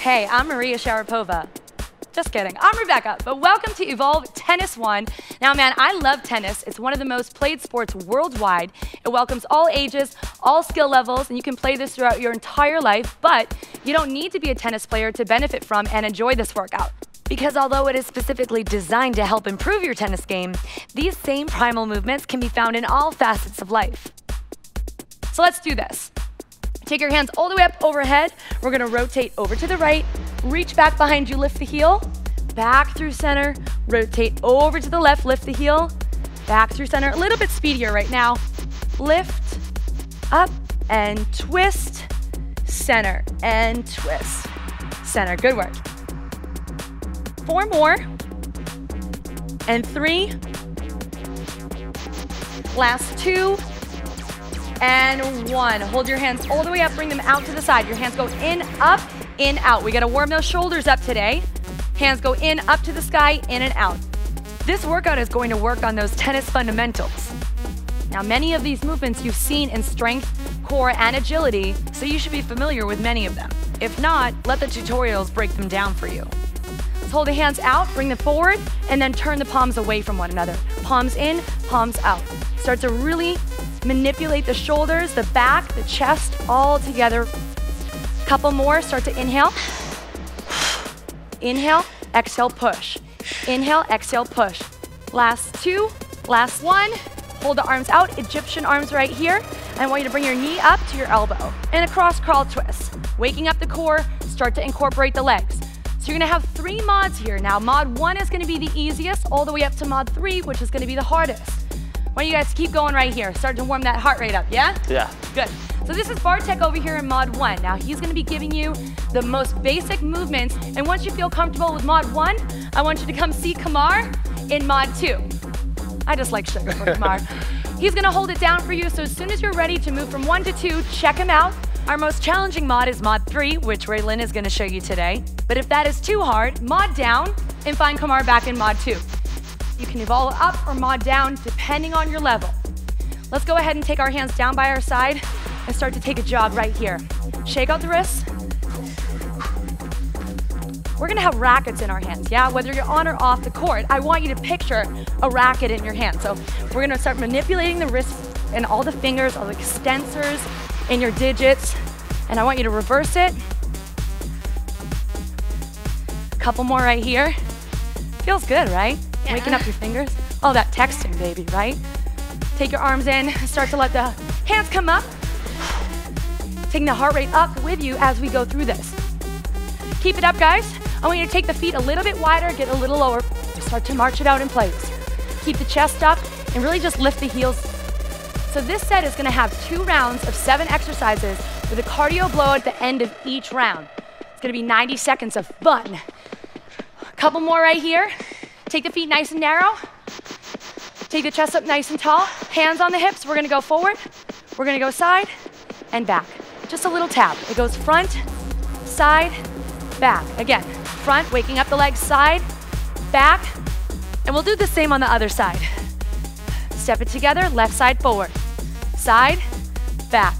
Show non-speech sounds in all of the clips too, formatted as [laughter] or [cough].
Hey, I'm Maria Sharapova. Just kidding. I'm Rebecca, but welcome to Evolve Tennis One. Now, man, I love tennis. It's one of the most played sports worldwide. It welcomes all ages, all skill levels, and you can play this throughout your entire life, but you don't need to be a tennis player to benefit from and enjoy this workout. Because although it is specifically designed to help improve your tennis game, these same primal movements can be found in all facets of life. So let's do this. Take your hands all the way up overhead. We're gonna rotate over to the right, reach back behind you, lift the heel, back through center, rotate over to the left, lift the heel, back through center, a little bit speedier right now. Lift, up, and twist, center, and twist, center. Good work. Four more, and three. Last two, and one. Hold your hands all the way up, bring them out to the side. Your hands go in, up, in, out. We gotta warm those shoulders up today. Hands go in, up to the sky, in and out. This workout is going to work on those tennis fundamentals. Now, many of these movements you've seen in strength, core, and agility, so you should be familiar with many of them. If not, let the tutorials break them down for you. Let's hold the hands out, bring them forward, and then turn the palms away from one another. Palms in, palms out. Start to really Manipulate the shoulders, the back, the chest, all together. Couple more, start to inhale. Inhale, exhale, push. Inhale, exhale, push. Last two, last one. Hold the arms out, Egyptian arms right here. I want you to bring your knee up to your elbow. And a cross crawl twist. Waking up the core, start to incorporate the legs. So you're gonna have three mods here. Now, mod one is gonna be the easiest, all the way up to mod three, which is gonna be the hardest. Why don't you guys to keep going right here? Start to warm that heart rate up, yeah? Yeah. Good. So this is Bartek over here in Mod 1. Now he's gonna be giving you the most basic movements, and once you feel comfortable with Mod 1, I want you to come see Kamar in Mod 2. I just like sugar for Kamar. [laughs] he's gonna hold it down for you, so as soon as you're ready to move from 1 to 2, check him out. Our most challenging mod is Mod 3, which Raylin is gonna show you today. But if that is too hard, mod down and find Kamar back in Mod 2. You can evolve up or mod down depending on your level. Let's go ahead and take our hands down by our side and start to take a jog right here. Shake out the wrists. We're gonna have rackets in our hands, yeah? Whether you're on or off the court, I want you to picture a racket in your hand. So we're gonna start manipulating the wrists and all the fingers, all the extensors in your digits, and I want you to reverse it. A couple more right here. Feels good, right? Yeah. Waking up your fingers. all that texting, baby, right? Take your arms in, start to let the hands come up. Taking the heart rate up with you as we go through this. Keep it up, guys. I want you to take the feet a little bit wider, get a little lower. Start to march it out in place. Keep the chest up and really just lift the heels. So this set is gonna have two rounds of seven exercises with a cardio blow at the end of each round. It's gonna be 90 seconds of fun. A couple more right here. Take the feet nice and narrow. Take the chest up nice and tall. Hands on the hips. We're gonna go forward. We're gonna go side and back. Just a little tap. It goes front, side, back. Again, front, waking up the legs, side, back. And we'll do the same on the other side. Step it together, left side forward. Side, back.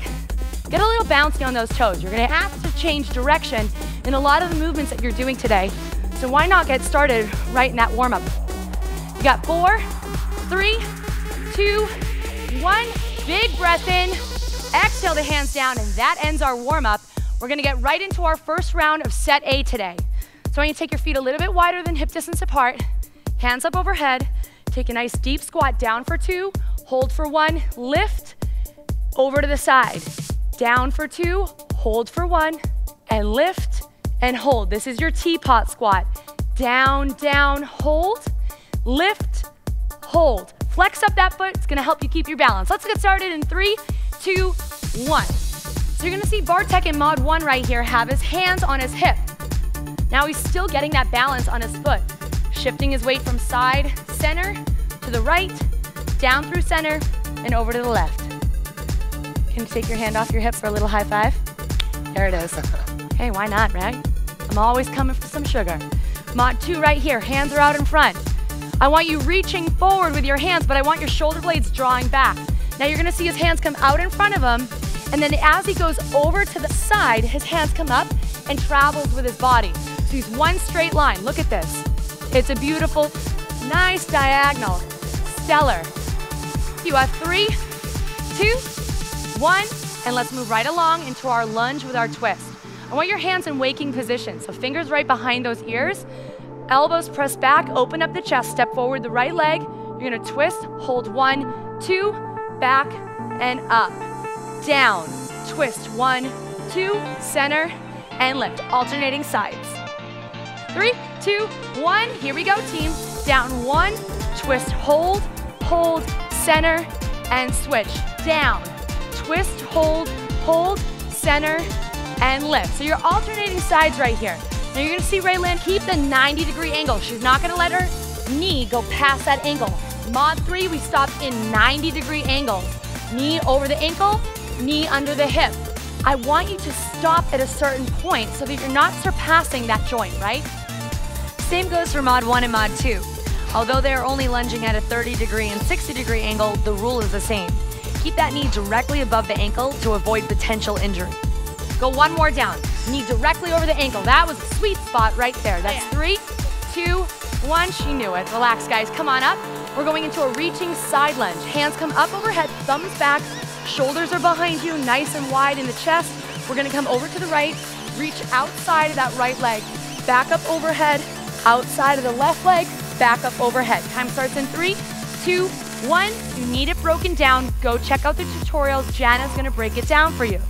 Get a little bouncy on those toes. You're gonna have to change direction in a lot of the movements that you're doing today so why not get started right in that warm up? You got four, three, two, one. Big breath in. Exhale the hands down, and that ends our warm up. We're gonna get right into our first round of set A today. So I want you to take your feet a little bit wider than hip distance apart, hands up overhead, take a nice deep squat down for two, hold for one, lift, over to the side. Down for two, hold for one, and lift, and hold. This is your teapot squat. Down, down, hold, lift, hold. Flex up that foot, it's gonna help you keep your balance. Let's get started in three, two, one. So you're gonna see Bartek in mod one right here have his hands on his hip. Now he's still getting that balance on his foot. Shifting his weight from side, center, to the right, down through center, and over to the left. Can you take your hand off your hip for a little high five? There it is. [laughs] Hey, why not, right? I'm always coming for some sugar. Mod two right here, hands are out in front. I want you reaching forward with your hands, but I want your shoulder blades drawing back. Now you're gonna see his hands come out in front of him, and then as he goes over to the side, his hands come up, and travels with his body. So he's one straight line. Look at this. It's a beautiful, nice diagonal. Stellar. You have three, two, one, and let's move right along into our lunge with our twist. I want your hands in waking position. So fingers right behind those ears, elbows pressed back, open up the chest, step forward the right leg. You're gonna twist, hold one, two, back and up, down, twist, one, two, center, and lift, alternating sides. Three, two, one, here we go, team. Down one, twist, hold, hold, center, and switch. Down, twist, hold, hold, center, and lift. So you're alternating sides right here. Now you're gonna see Raylan keep the 90 degree angle. She's not gonna let her knee go past that angle. Mod three, we stop in 90 degree angles. Knee over the ankle, knee under the hip. I want you to stop at a certain point so that you're not surpassing that joint, right? Same goes for mod one and mod two. Although they're only lunging at a 30 degree and 60 degree angle, the rule is the same. Keep that knee directly above the ankle to avoid potential injury. Go one more down. Knee directly over the ankle. That was a sweet spot right there. That's three, two, one. She knew it. Relax, guys. Come on up. We're going into a reaching side lunge. Hands come up overhead, thumbs back, shoulders are behind you, nice and wide in the chest. We're gonna come over to the right, reach outside of that right leg, back up overhead, outside of the left leg, back up overhead. Time starts in three, two, one. You need it broken down. Go check out the tutorials. Jana's gonna break it down for you.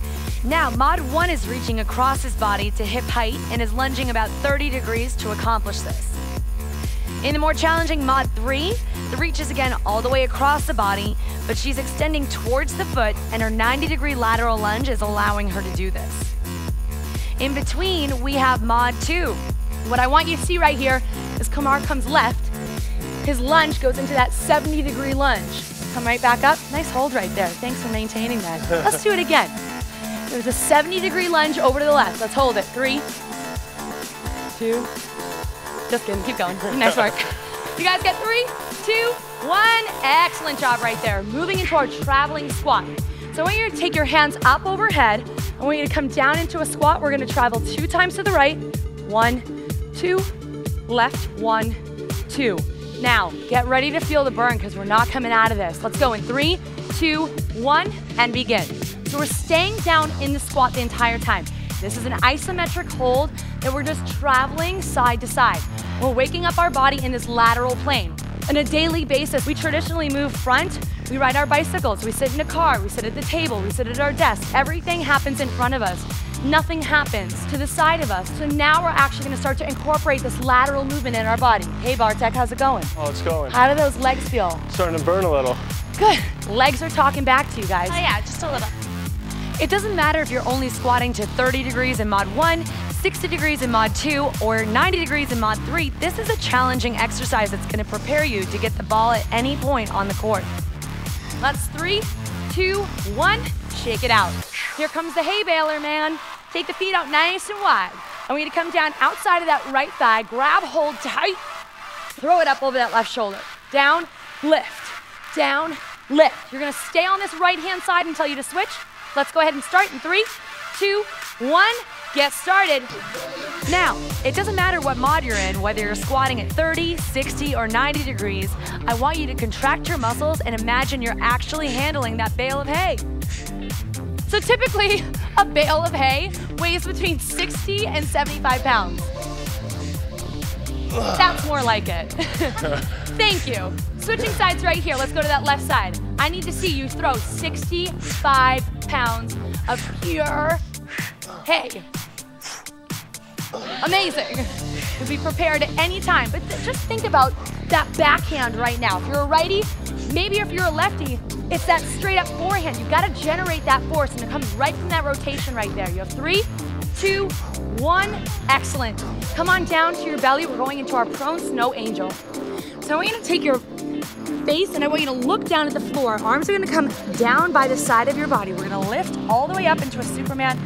Now, Mod 1 is reaching across his body to hip height and is lunging about 30 degrees to accomplish this. In the more challenging Mod 3, the reach is again all the way across the body, but she's extending towards the foot and her 90 degree lateral lunge is allowing her to do this. In between, we have Mod 2. What I want you to see right here is Kamar comes left, his lunge goes into that 70 degree lunge. Come right back up. Nice hold right there. Thanks for maintaining that. Let's do it again. There's a 70 degree lunge over to the left. Let's hold it. Three, two, just kidding, keep going. [laughs] Nice work. You guys get three, two, one. Excellent job right there. Moving into our traveling squat. So I want you to take your hands up overhead. I want you to come down into a squat. We're gonna travel two times to the right. One, two, left, one, two. Now, get ready to feel the burn because we're not coming out of this. Let's go in three, two, one, and begin. So we're staying down in the squat the entire time. This is an isometric hold that we're just traveling side to side. We're waking up our body in this lateral plane. On a daily basis, we traditionally move front, we ride our bicycles, we sit in a car, we sit at the table, we sit at our desk. Everything happens in front of us nothing happens to the side of us. So now we're actually gonna start to incorporate this lateral movement in our body. Hey Bartek, how's it going? Oh, it's going. How do those legs feel? Starting to burn a little. Good. Legs are talking back to you guys. Oh yeah, just a little. It doesn't matter if you're only squatting to 30 degrees in mod 1, 60 degrees in mod 2, or 90 degrees in mod 3. This is a challenging exercise that's gonna prepare you to get the ball at any point on the court. Let's three, two, one, shake it out. Here comes the hay baler, man. Take the feet out nice and wide. Want you to come down outside of that right thigh, grab hold tight, throw it up over that left shoulder. Down, lift, down, lift. You're gonna stay on this right hand side until you to switch. Let's go ahead and start in three, two, one, get started. Now, it doesn't matter what mod you're in, whether you're squatting at 30, 60, or 90 degrees, I want you to contract your muscles and imagine you're actually handling that bale of hay. So typically, [laughs] a bale of hay weighs between 60 and 75 pounds. That's more like it. [laughs] Thank you. Switching sides right here. Let's go to that left side. I need to see you throw 65 pounds of pure hay. Amazing. You'll be prepared at any time. But just think about that backhand right now. If you're a righty, maybe if you're a lefty, it's that straight up forehand. You've got to generate that force, and it comes right from that rotation right there. You have three, two, one. Excellent. Come on down to your belly. We're going into our prone snow angel. So I want you to take your face and I want you to look down at the floor. Arms are gonna come down by the side of your body. We're gonna lift all the way up into a Superman.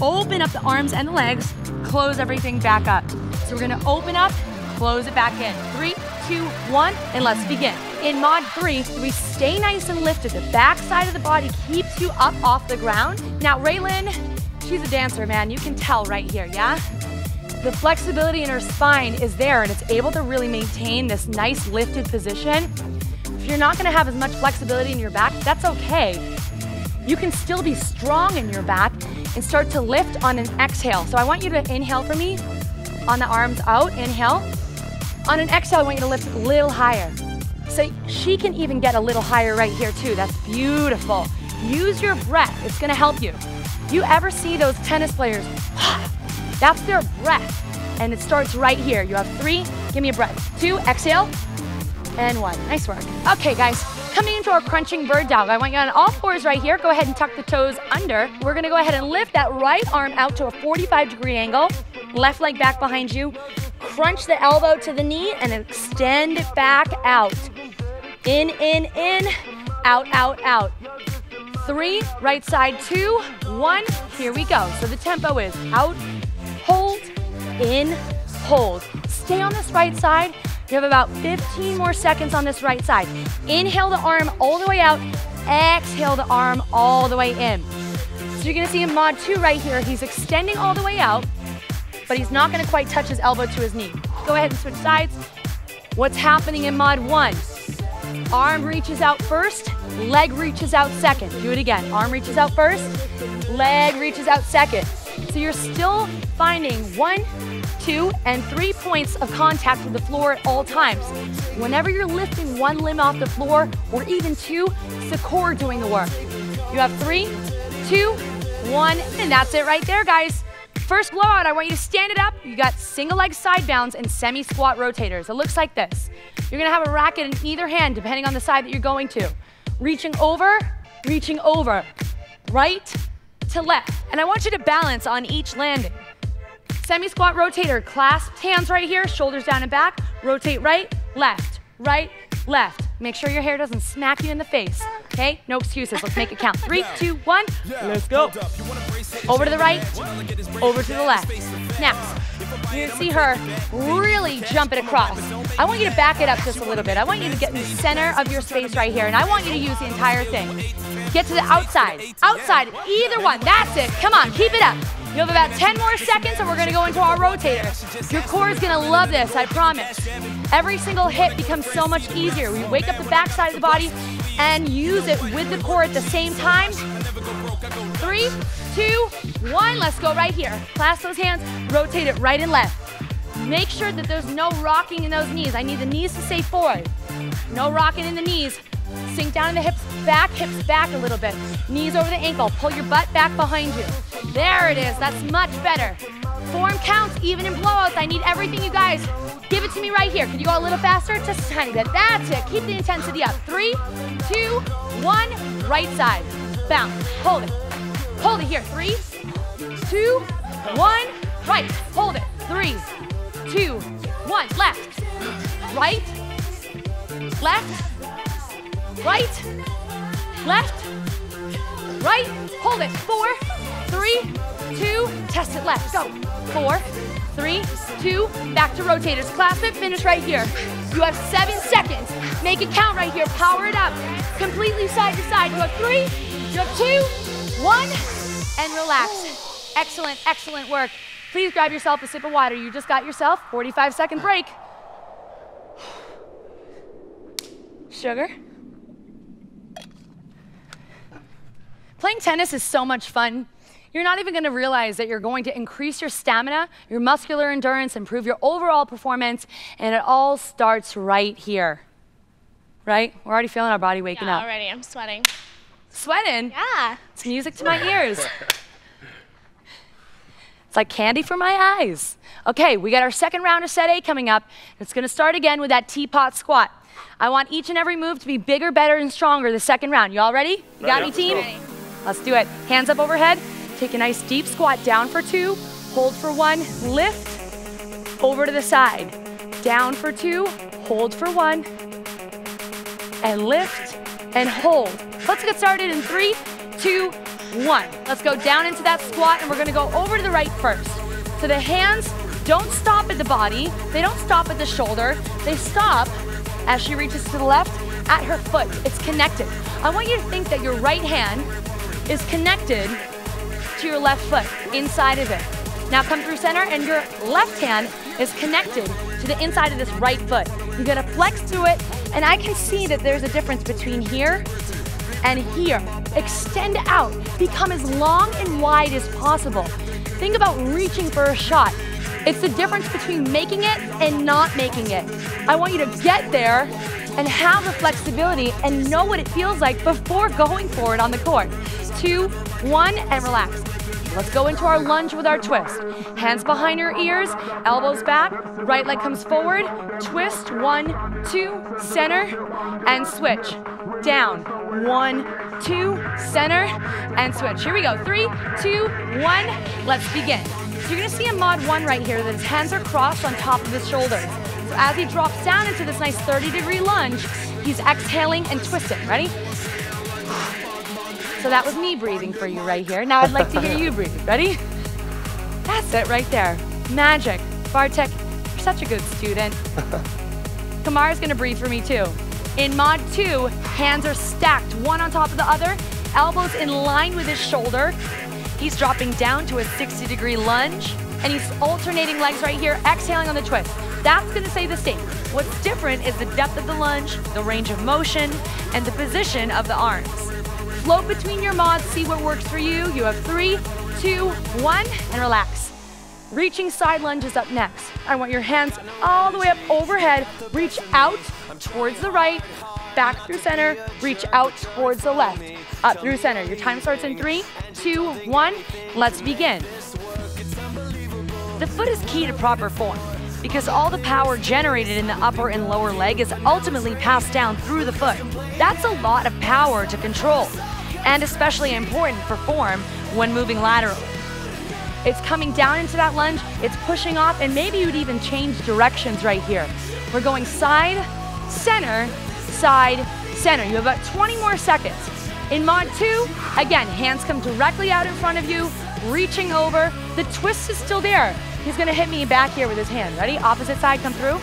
Open up the arms and the legs, close everything back up. So we're gonna open up, close it back in. Three, two, one, and let's begin. In mod three, we stay nice and lifted. The back side of the body keeps you up off the ground. Now, Raylan, She's a dancer, man. You can tell right here, yeah? The flexibility in her spine is there and it's able to really maintain this nice lifted position. If you're not gonna have as much flexibility in your back, that's okay. You can still be strong in your back and start to lift on an exhale. So I want you to inhale for me on the arms out, inhale. On an exhale, I want you to lift a little higher. So she can even get a little higher right here too. That's beautiful. Use your breath, it's gonna help you. You ever see those tennis players? [gasps] That's their breath. And it starts right here. You have three, give me a breath. Two, exhale, and one. Nice work. Okay, guys, coming into our crunching bird dog. I want you on all fours right here. Go ahead and tuck the toes under. We're gonna go ahead and lift that right arm out to a 45 degree angle. Left leg back behind you. Crunch the elbow to the knee and extend it back out. In, in, in, out, out, out. Three, right side, two, one. Here we go. So the tempo is out, hold, in, hold. Stay on this right side. You have about 15 more seconds on this right side. Inhale the arm all the way out. Exhale the arm all the way in. So you're gonna see in mod two right here, he's extending all the way out, but he's not gonna quite touch his elbow to his knee. Go ahead and switch sides. What's happening in mod one? Arm reaches out first, leg reaches out second. Do it again. Arm reaches out first, leg reaches out second. So you're still finding one, two, and three points of contact with the floor at all times. Whenever you're lifting one limb off the floor, or even two, it's the core doing the work. You have three, two, one, and that's it right there, guys. First blowout, I want you to stand it up. You got single leg side bounds and semi squat rotators. It looks like this. You're gonna have a racket in either hand, depending on the side that you're going to. Reaching over, reaching over, right to left. And I want you to balance on each landing. Semi squat rotator, clasped hands right here, shoulders down and back. Rotate right, left, right, left. Make sure your hair doesn't smack you in the face. Okay? No excuses. Let's make it count. Three, two, one. Let's go. Over to the right, over to the left. Now, you see her really jump it across. I want you to back it up just a little bit. I want you to get in the center of your space right here, and I want you to use the entire thing. Get to the outside. Outside, either one. That's it. Come on, keep it up. You have about 10 more seconds and we're gonna go into our rotator. Your core is gonna love this, I promise. Every single hit becomes so much easier. We wake up the back side of the body and use it with the core at the same time. Three, two, one, let's go right here. Clasp those hands, rotate it right and left. Make sure that there's no rocking in those knees. I need the knees to stay forward. No rocking in the knees. Sink down in the hips, back, hips back a little bit. Knees over the ankle. Pull your butt back behind you. There it is. That's much better. Form counts, even in blowouts. I need everything, you guys. Give it to me right here. Can you go a little faster? Just a tiny bit. That's it. Keep the intensity up. Three, two, one. Right side. Bounce. Hold it. Hold it here. Three, two, one. Right. Hold it. Three, two, one. Left. Right. Left. Right, left, right, hold it, four, three, two, test it. Left, go, four, three, two, back to rotators, clasp it, finish right here. You have seven seconds, make it count right here, power it up, completely side to side, you have three, you have two, one, and relax. Excellent, excellent work. Please grab yourself a sip of water. You just got yourself 45 second break. Sugar? Playing tennis is so much fun. You're not even going to realize that you're going to increase your stamina, your muscular endurance, improve your overall performance, and it all starts right here. Right? We're already feeling our body waking yeah, up. already. I'm sweating. Sweating? Yeah. It's music to my ears. It's like candy for my eyes. Okay, we got our second round of set A coming up. It's gonna start again with that teapot squat. I want each and every move to be bigger, better, and stronger the second round. You all ready? You got me, team? Ready. Let's do it. Hands up overhead. Take a nice deep squat down for two. Hold for one. Lift. Over to the side. Down for two. Hold for one. And lift and hold. Let's get started in three, two, one. Let's go down into that squat and we're gonna go over to the right first. So the hands don't stop at the body. They don't stop at the shoulder. They stop as she reaches to the left at her foot. It's connected. I want you to think that your right hand is connected to your left foot, inside of it. Now come through center and your left hand is connected to the inside of this right foot. You're gonna flex through it and I can see that there's a difference between here and here. Extend out, become as long and wide as possible. Think about reaching for a shot. It's the difference between making it and not making it. I want you to get there and have the flexibility and know what it feels like before going for it on the court. Two, one, and relax. Let's go into our lunge with our twist. Hands behind your ears, elbows back, right leg comes forward, twist, one, two, center, and switch. Down, one, two, center, and switch. Here we go, three, two, one, let's begin. So you're gonna see a mod one right here that his hands are crossed on top of his shoulders. So as he drops down into this nice 30 degree lunge, he's exhaling and twisting. Ready? So that was me breathing for you right here. Now I'd like to hear you breathe. Ready? That's it right there. Magic. Bartek, you're such a good student. [laughs] Kamara's gonna breathe for me too. In mod two, hands are stacked, one on top of the other, elbows in line with his shoulder. He's dropping down to a 60 degree lunge, and he's alternating legs right here, exhaling on the twist. That's gonna stay the same. What's different is the depth of the lunge, the range of motion, and the position of the arms. Float between your mods, see what works for you. You have three, two, one, and relax. Reaching side lunge is up next. I want your hands all the way up overhead. Reach out towards the right, back through center, reach out towards the left, up through center. Your time starts in three, two, one. Let's begin. The foot is key to proper form because all the power generated in the upper and lower leg is ultimately passed down through the foot. That's a lot of power to control and especially important for form when moving laterally. It's coming down into that lunge, it's pushing off, and maybe you'd even change directions right here. We're going side, center, side, center. You have about 20 more seconds. In mod two, again, hands come directly out in front of you, reaching over. The twist is still there. He's gonna hit me back here with his hand. Ready? Opposite side, come through.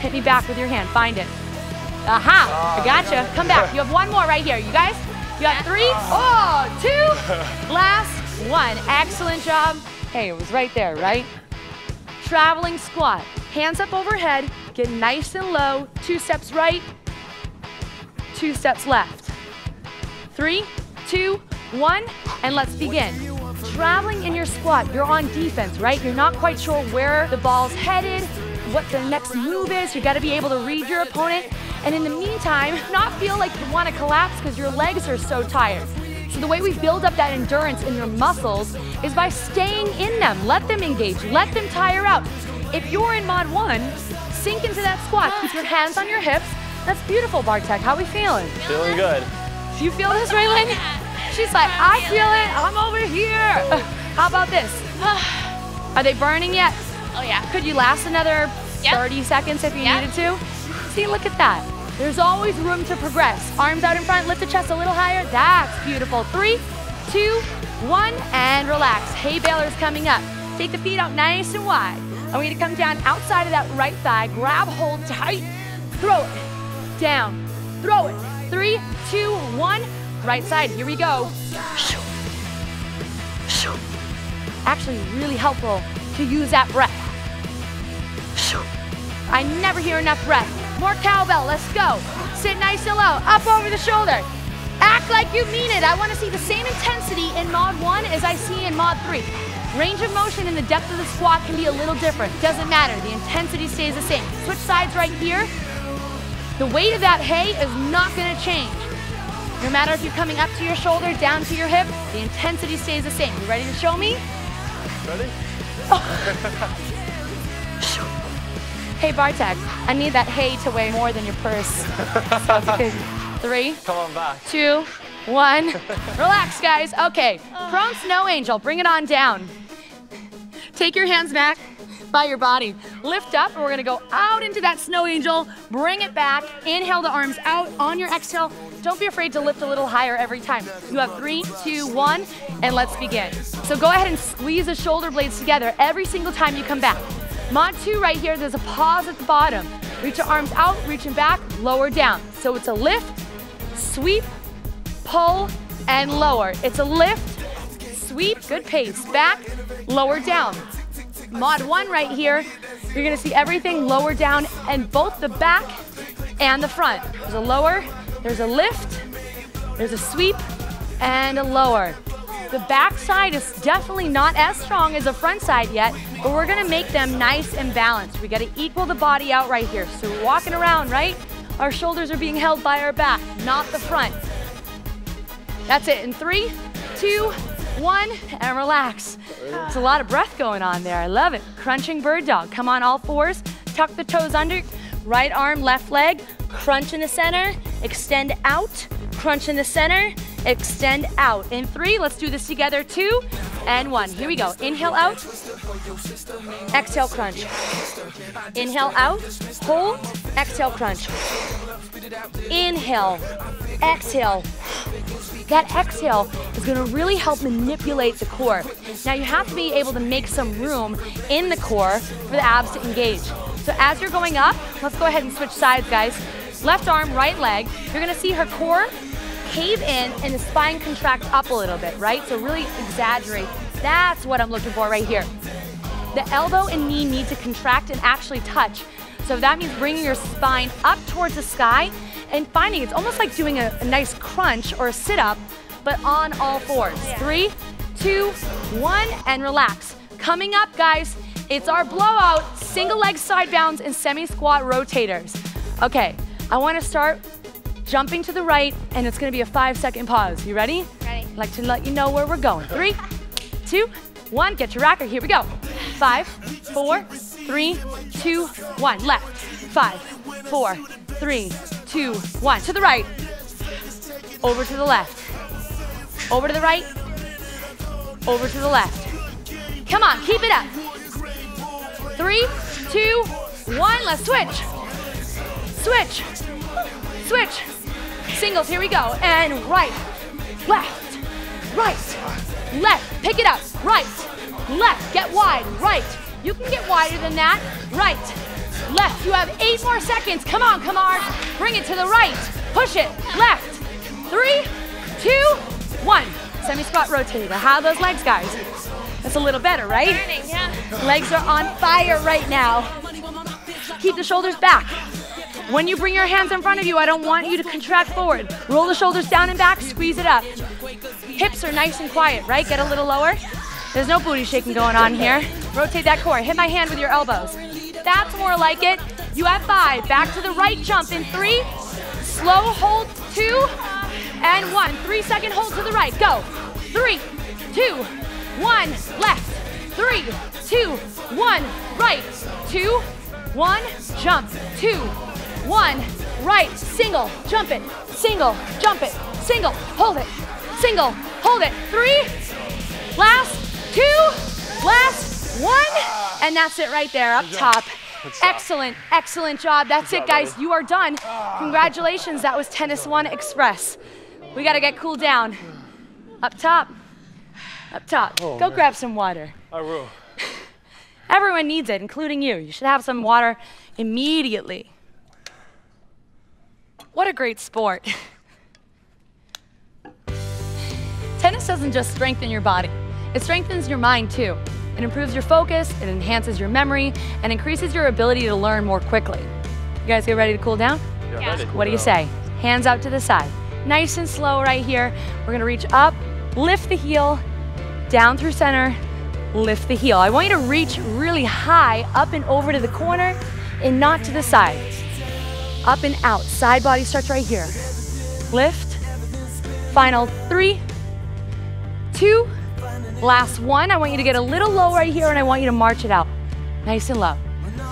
Hit me back with your hand, find it. Aha, I gotcha. Come back. You have one more right here. You guys, you got three, oh, two, [laughs] last one. Excellent job. Hey, it was right there, right? Traveling squat. Hands up overhead, get nice and low. Two steps right, two steps left. Three, two, one, and let's begin. Traveling in your squat, you're on defense, right? You're not quite sure where the ball's headed, what the next move is. You gotta be able to read your opponent. And in the meantime, [laughs] not feel like you wanna collapse because your legs are so tired. So the way we build up that endurance in your muscles is by staying in them. Let them engage, let them tire out. If you're in mod one, sink into that squat. Keep your hands on your hips. That's beautiful, Bartek. How are we feeling? Feeling good. Do you feel this, Raylene? She's like, I feel it. I'm over here. [laughs] How about this? [sighs] Are they burning yet? Oh yeah. Could you last another Yeah. 30 seconds if you Yeah. needed to? See, look at that. There's always room to progress. Arms out in front, lift the chest a little higher. That's beautiful. Three, two, one, and relax. Hay baler's coming up. Take the feet out nice and wide. I want you to come down outside of that right thigh. Grab hold tight. Throw it. Down. Throw it. Three, two, one. Right side. Here we go. Actually, really helpful to use that breath. I never hear enough breath. More cowbell, let's go. Sit nice and low, up over the shoulder. Act like you mean it. I want to see the same intensity in mod one as I see in mod three. Range of motion and the depth of the squat can be a little different. Doesn't matter, the intensity stays the same. Switch sides right here. The weight of that hay is not gonna change. No matter if you're coming up to your shoulder, down to your hip, the intensity stays the same. You ready to show me? Ready? Oh. [laughs] Hey Bartek, I need that hay to weigh more than your purse. So if you could- Three, Come on back. two, one. [laughs] Relax, guys. Okay, prone snow angel, bring it on down. Take your hands back by your body. Lift up, and we're gonna go out into that snow angel. Bring it back. Inhale the arms out on your exhale. Don't be afraid to lift a little higher every time. You have three, two, one, and let's begin. So go ahead and squeeze the shoulder blades together every single time you come back. Mod two right here, there's a pause at the bottom. Reach your arms out, reaching back, lower down. So it's a lift, sweep, pull, and lower. It's a lift, sweep, good pace. Back, lower down. Mod one right here, you're gonna see everything lower down and both the back and the front. There's a lower, there's a lift, there's a sweep, and a lower. The back side is definitely not as strong as the front side yet, but we're gonna make them nice and balanced. We gotta equal the body out right here. So we're walking around, right? Our shoulders are being held by our back, not the front. That's it, in three, two, one, and relax. It's a lot of breath going on there, I love it. Crunching bird dog, come on all fours, tuck the toes under, right arm, left leg, crunch in the center, extend out, crunch in the center, extend out. In three, let's do this together, two and one. Here we go, inhale out, exhale crunch. Inhale out, hold, exhale crunch. Inhale, exhale. That exhale is gonna really help manipulate the core. Now you have to be able to make some room in the core for the abs to engage. So as you're going up, let's go ahead and switch sides, guys. Left arm, right leg. You're gonna see her core cave in and the spine contract up a little bit, right? So really exaggerate. That's what I'm looking for right here. The elbow and knee need to contract and actually touch. So that means bringing your spine up towards the sky and finding it's almost like doing a, a nice crunch or a sit up, but on all fours. Oh, yeah. Three, two, one, and relax. Coming up, guys, it's our blowout single leg side bounds and semi squat rotators. Okay, I wanna start jumping to the right, and it's gonna be a five second pause. You ready? Ready. I'd like to let you know where we're going. Three, two, one, get your racker, here we go. Five, four, three, two, one. Left, five, four, three, two, one. To the right, over to the left, over to the right, over to the left. Come on, keep it up. Three, two, one, let's switch. Switch, switch. Singles, here we go. And right, left, right, left. Pick it up, right, left. Get wide, right. You can get wider than that. Right, left. You have eight more seconds. Come on, Kamar. Bring it to the right. Push it. Left. Three, two, one. Semi-squat rotator. How are those legs, guys? That's a little better, right? Burning, yeah. Legs are on fire right now. Keep the shoulders back. When you bring your hands in front of you, I don't want you to contract forward. Roll the shoulders down and back, squeeze it up. Hips are nice and quiet, right? Get a little lower. There's no booty shaking going on here. Rotate that core. Hit my hand with your elbows. That's more like it. You have five. Back to the right jump in three. Slow hold, two, and one. Three second hold to the right. Go. Three, two, one. Left. Three, two, one. Right. Two, one. Jump. Two, one. Right. Single. Jump it. Single. Jump it. Single. Hold it. Single. Hold it. Three. Last. Two. Last. One. And that's it right there up top. Excellent, excellent job. That's it, guys. You are done. Congratulations. That was Tennis One Express. We got to get cooled down. Up top. Up top. Oh, Go man. grab some water. I will. [laughs] Everyone needs it, including you. You should have some water immediately. What a great sport. Tennis doesn't just strengthen your body, it strengthens your mind too. It improves your focus, it enhances your memory, and increases your ability to learn more quickly. You guys get ready to cool down? Yeah, ready. What do you say? Hands out to the side. Nice and slow right here. We're gonna reach up, lift the heel, down through center, lift the heel. I want you to reach really high up and over to the corner and not to the side. Up and out. Side body starts right here. Lift. Final three, two, last one. I want you to get a little low right here and I want you to march it out. Nice and low.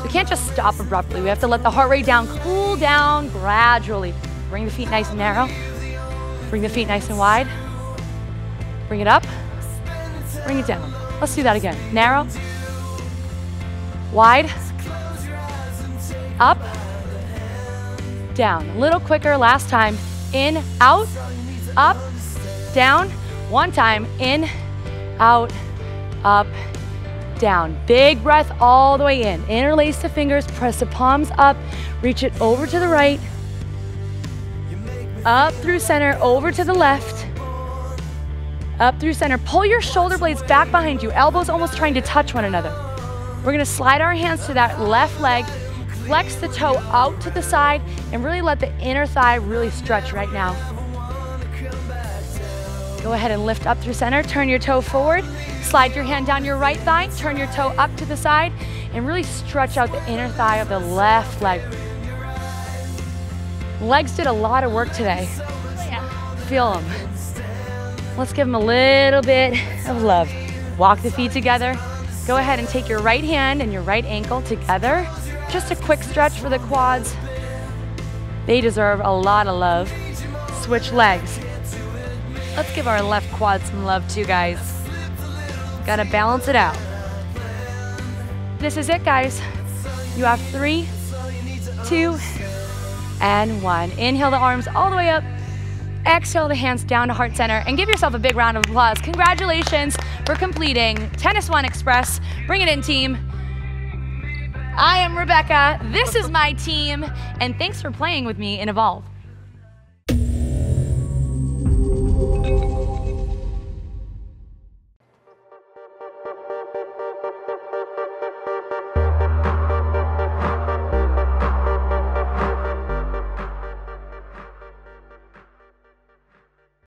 We can't just stop abruptly. We have to let the heart rate down, cool down gradually. Bring the feet nice and narrow. Bring the feet nice and wide. Bring it up. Bring it down. Let's do that again. Narrow. Wide. Up. Down. A little quicker last time. In, out, up, down. One time. In, out, up, down. Big breath all the way in. Interlace the fingers, press the palms up, reach it over to the right, up through center, over to the left, Up through center. Pull your shoulder blades back behind you, elbows almost trying to touch one another. We're gonna slide our hands to that left leg, flex the toe out to the side, and really let the inner thigh really stretch right now. Go ahead and lift up through center, turn your toe forward, slide your hand down your right thigh, turn your toe up to the side, and really stretch out the inner thigh of the left leg. Legs did a lot of work today. Feel them. Let's give them a little bit of love. Walk the feet together. Go ahead and take your right hand and your right ankle together. Just a quick stretch for the quads. They deserve a lot of love. Switch legs. Let's give our left quad some love too, guys. Gotta balance it out. This is it, guys. You have three, two, and one. Inhale the arms all the way up. Exhale the hands down to heart center and give yourself a big round of applause. Congratulations for completing Tennis One Express. Bring it in, team. I am Rebecca. This is my team. And thanks for playing with me in Evolve.